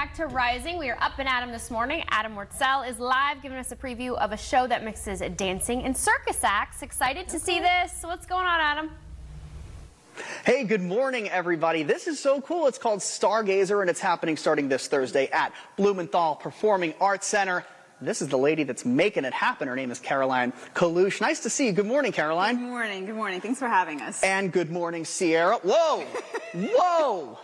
back to Rising. We are up and Adam this morning. Adam Wurtzel is live giving us a preview of a show that mixes dancing and circus acts. Excited to see this. What's going on, Adam? Hey, good morning, everybody. This is so cool. It's called Stargazer, and it's happening starting this Thursday at Blumenthal Performing Arts Center. This is the lady that's making it happen. Her name is Caroline Calouche. Nice to see you. Good morning, Caroline. Good morning. Good morning. Thanks for having us. And good morning, Sierra. Whoa! Whoa!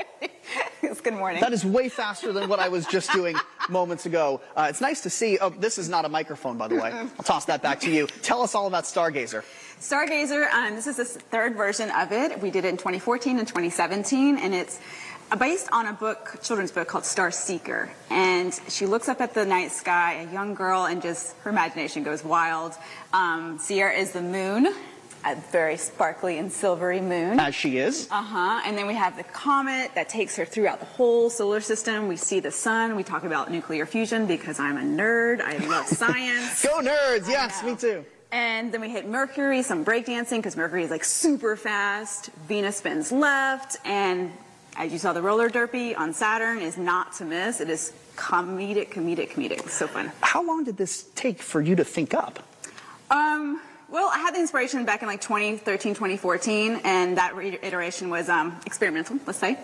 Good morning. That is way faster than what I was just doing moments ago. Uh, it's nice to see. Oh, this is not a microphone, by the way. I'll toss that back to you. Tell us all about Stargazer. Stargazer, um, this is the third version of it. We did it in 2014 and 2017, and it's based on a book, children's book called Star Seeker. And she looks up at the night sky, a young girl, and just her imagination goes wild. Um, Sierra is the moon, a very sparkly and silvery moon. As she is. Uh huh. And then we have the comet that takes her throughout the whole solar system. We see the sun. We talk about nuclear fusion because I'm a nerd. I love science. Go nerds! Yes, me too. And then we hit Mercury, some breakdancing because Mercury is like super fast. Venus spins left, and as you saw, the roller derby on Saturn is not to miss. It is comedic, comedic, comedic. So fun. How long did this take for you to think up? Um, well, I had the inspiration back in like 2013, 2014, and that iteration was um, experimental, let's say.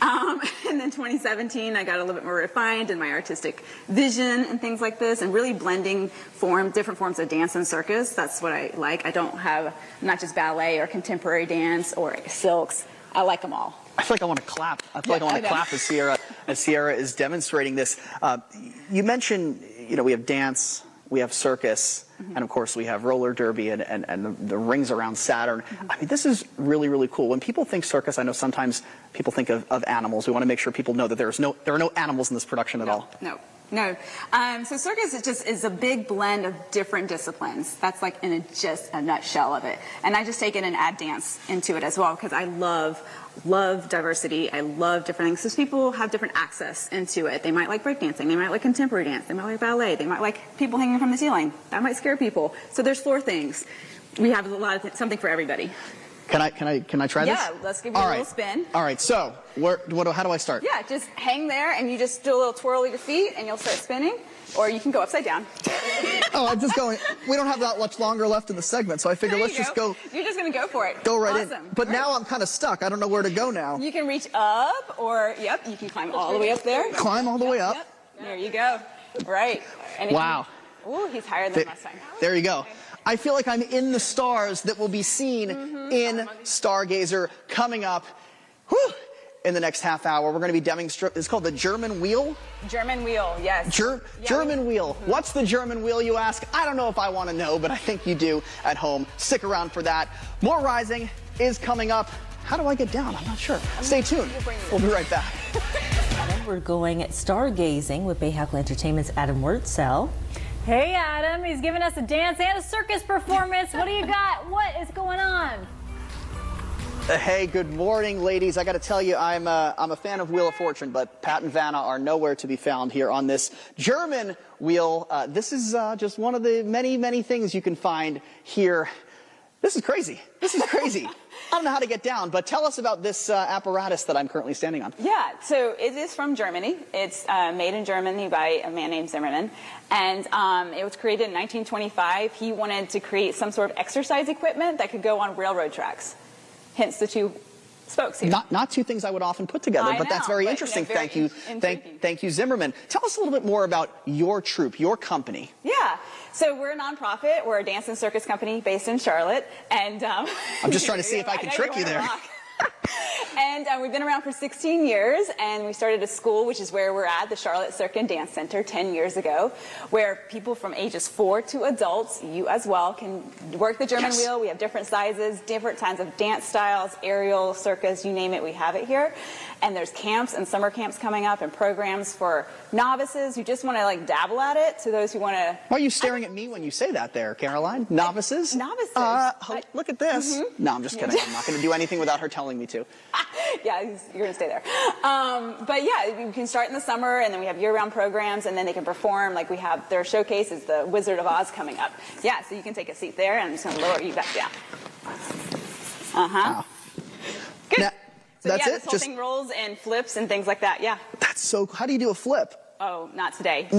Um, and then 2017, I got a little bit more refined in my artistic vision and things like this, and really blending form, different forms of dance and circus. That's what I like. I don't have not just ballet or contemporary dance or silks. I like them all. I feel like I want to clap. I feel yeah, like I want to clap as Sierra as Sierra is demonstrating this. Uh, you mentioned, you know, we have dance, we have circus, mm-hmm. and of course we have roller derby and, and, and the, the rings around Saturn. Mm-hmm. I mean, this is really, really cool. When people think circus, I know sometimes people think of, of animals. We want to make sure people know that there's no, there are no animals in this production at no, all. No. No. Um, so circus is just is a big blend of different disciplines. That's like in a, just a nutshell of it. And I just take in an ad dance into it as well because I love love diversity. I love different things because people have different access into it. They might like breakdancing. They might like contemporary dance. They might like ballet. They might like people hanging from the ceiling. That might scare people. So there's four things. We have a lot of th- something for everybody. Can I can I can I try yeah, this? Yeah, let's give you All a right. little spin. All right. So, where, what, how do I start? Yeah, just hang there and you just do a little twirl of your feet and you'll start spinning. Or you can go upside down. oh, I'm just going. We don't have that much longer left in the segment, so I figure let's go. just go. You're just going to go for it. Go right awesome. in. But right. now I'm kind of stuck. I don't know where to go now. You can reach up, or yep, you can climb all the way up there. Climb all the yep, way up. Yep. There you go. Right. And wow. Ooh, he's higher than last time. There you go. I feel like I'm in the stars that will be seen mm-hmm. in Stargazer coming up. Whew in the next half hour. We're going to be demonstrating, it's called the German wheel. German wheel, yes. Ger yeah, German wheel. Mm-hmm. What's the German wheel, you ask? I don't know if I want to know, but I think you do at home. Stick around for that. More Rising is coming up. How do I get down? I'm not sure. Stay tuned. We'll be right back. We're going stargazing with Bahakel Entertainment's Adam Wurtzel. Hey, Adam. He's giving us a dance and a circus performance. what do you got? What is going on? Uh, hey, good morning, ladies. I got to tell you, I'm uh, I'm a fan of Wheel of Fortune, but Pat and Vanna are nowhere to be found here on this German wheel. Uh, this is uh, just one of the many, many things you can find here. This is crazy. This is crazy. I don't know how to get down, but tell us about this uh, apparatus that I'm currently standing on. Yeah, so it is from Germany. It's uh, made in Germany by a man named Zimmerman. And um, it was created in 1925. He wanted to create some sort of exercise equipment that could go on railroad tracks hence the two spokes here. Not, not two things I would often put together, I but know, that's very but, interesting. You know, very thank you, thank, thank you, Zimmerman. Tell us a little bit more about your troupe, your company. Yeah, so we're a nonprofit. We're a dance and circus company based in Charlotte, and um, I'm just trying to see if I can trick you there. and uh, we've been around for 16 years, and we started a school, which is where we're at, the Charlotte Cirque and Dance Center, 10 years ago, where people from ages four to adults, you as well, can work the German yes. wheel. We have different sizes, different kinds of dance styles, aerial, circus, you name it, we have it here. And there's camps and summer camps coming up and programs for novices who just want to like dabble at it, to those who want to. Why are you staring at me when you say that there, Caroline? Novices? novices. Uh, look at this. Mm-hmm. No, I'm just kidding. I'm not going to do anything without her telling me to. yeah, you're to stay there. Um, but yeah, you can start in the summer, and then we have year-round programs, and then they can perform. Like we have their showcase is the Wizard of Oz coming up. Yeah, so you can take a seat there, and I'm just to lower you back down. Uh huh. Wow. Good. Now, So That's yeah, it? whole Just- thing rolls and flips and things like that. Yeah. That's so. How do you do a flip? Oh, not today.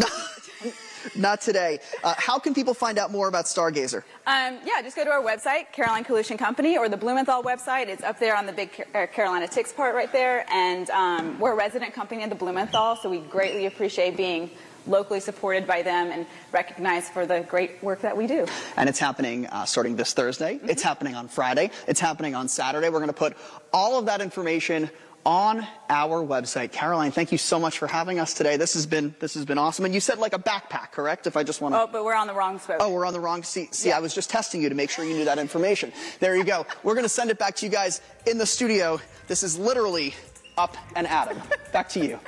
Not today. Uh, how can people find out more about Stargazer? Um, yeah, just go to our website, Caroline Calouche Company, or the Blumenthal website. It's up there on the big Car- uh, Carolina Tix part right there. And um, we're a resident company of the Blumenthal, so we greatly appreciate being locally supported by them and recognized for the great work that we do. And it's happening uh, starting this Thursday. It's happening on Friday. It's happening on Saturday. We're going to put all of that information on our website. Caroline, thank you so much for having us today. This has been this has been awesome. And you said like a backpack, correct? If I just want to. Oh, but we're on the wrong spoke. Oh, we're on the wrong seat. See, I was just testing you to make sure you knew that information. There you go. We're going to send it back to you guys in the studio. This is literally up and Adam. Back to you.